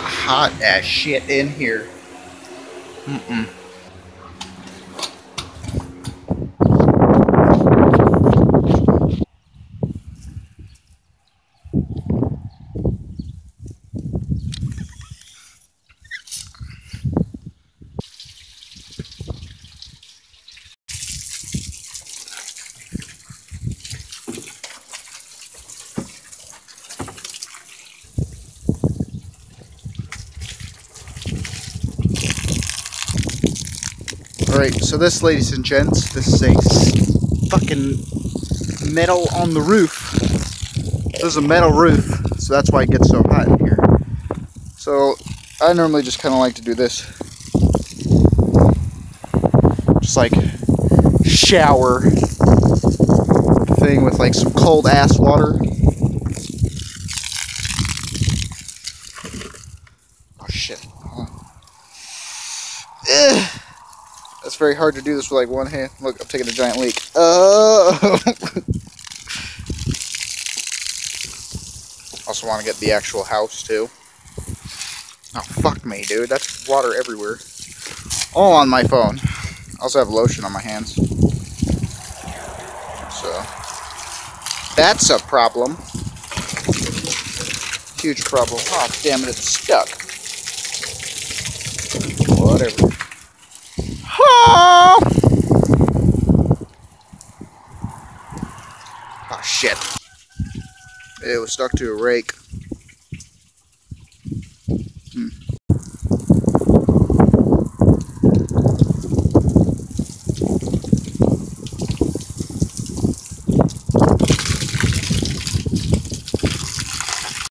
hot as shit in here. Mm-mm. Alright, so this, ladies and gents, this is a fucking metal on the roof. This is a metal roof, so that's why it gets so hot in here. So, I normally just kind of like to do this. Just like shower thing with like some cold ass water. Oh shit. Ugh. That's very hard to do this with like one hand. Look, I'm taking a giant leak. Oh! also want to get the actual house too. Oh, fuck me, dude. That's water everywhere. All on my phone. I also have lotion on my hands. So, that's a problem. Huge problem. Oh, damn it, it's stuck. Whatever. Oh, oh shit. It was stuck to a rake.